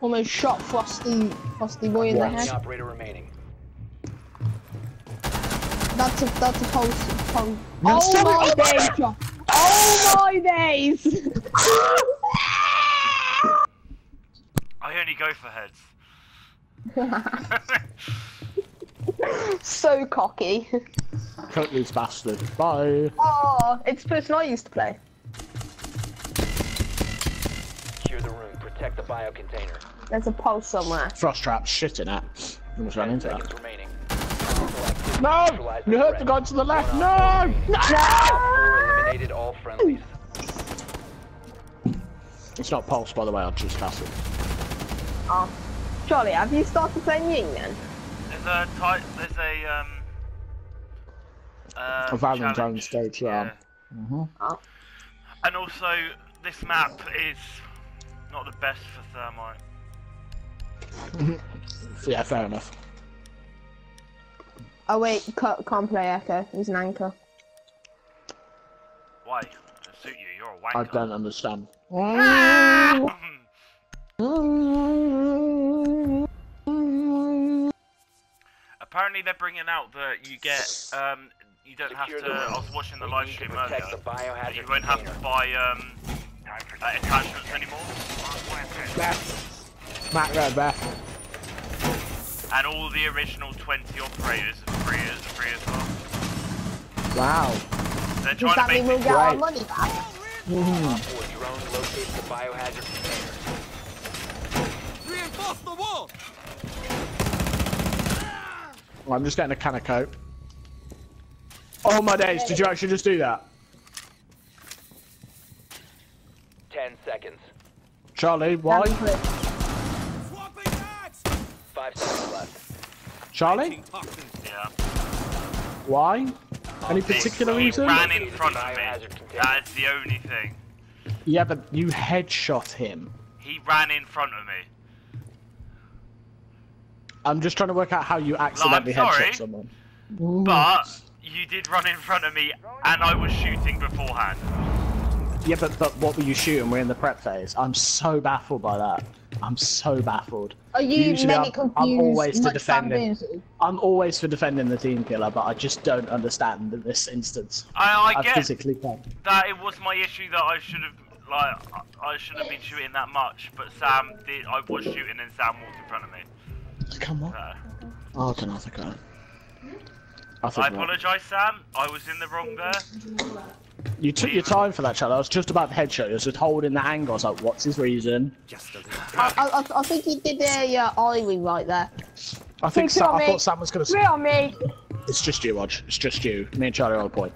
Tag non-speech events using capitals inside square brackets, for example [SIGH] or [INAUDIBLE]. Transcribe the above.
Almost shot Frosty, Frosty Boy in the One head. operator remaining. That's a that's a pulse. pulse. No, Oh my days, John. Oh my days. I only go for heads. so cocky. Cut this bastard. Bye. Oh, it's the person I used to play. Secure the room. Protect the bio container. There's a pulse somewhere. Frost trap. Shit in it. Almost ran into Seconds that. remaining. No! You hurt the guy to the left. No! No! eliminated all friendlies. It's not pulse, by the way. I'll just cast it. Oh. Charlie, have you started playing Ying then? There's a type. There's a um. Uh, A Valorant challenge. zone stage, yeah. Mhm. Oh. And also, this map is not the best for thermite. [LAUGHS] Yeah, fair enough. Oh wait, ca- can't play Echo. He's an anchor. Why? It suit you. You're a I wanker. don't understand. Apparently, they're bringing out that you get um. You don't have to. I was watching the live stream earlier. the You won't have to buy um uh, attachments anymore, Matt Red, Beth. and all the original 20 operators are free as free as well. Wow. They're Does trying that to mean make we'll it get our money back? Op 4 drone locates the biohazard container. Reinforce the wall! I'm just getting a can of coke. Oh my days, did you actually just do that? Seconds. Charlie, why? 5 seconds left. Charlie? Yeah. Why? Any particular he reason? ran in front of me. That is the only thing. Yeah, but you headshot him. He ran in front of me. I'm just trying to work out how you accidentally sorry. headshot someone. But you did run in front of me, and I was shooting beforehand. Yeah, but, but what were you shooting? We're in the prep phase. I'm so baffled by that. I'm so baffled. Are you Usually maybe I'm- confused? I'm always to much defend I'm always for defending the team killer, but I just don't understand in this instance. I, I I get physically can't. that it was my issue that I should have like I- I shouldn't have been shooting that much, but Sam did. I was shooting, and Sam walked in front of me. Come on. So, Oh, I don't know. I think I. I I think not. apologise, Sam. I was in the wrong there. You took your time for that, Charlie. I was just about to headshot. You was just holding the angle. I was like, what's his reason? Just a little. I, I, I think he did a uh, Ivy right there. I think Sam, I me. thought Sam was going to. Real me. It's just you, Odge. It's just you. Me and Charlie are on the point.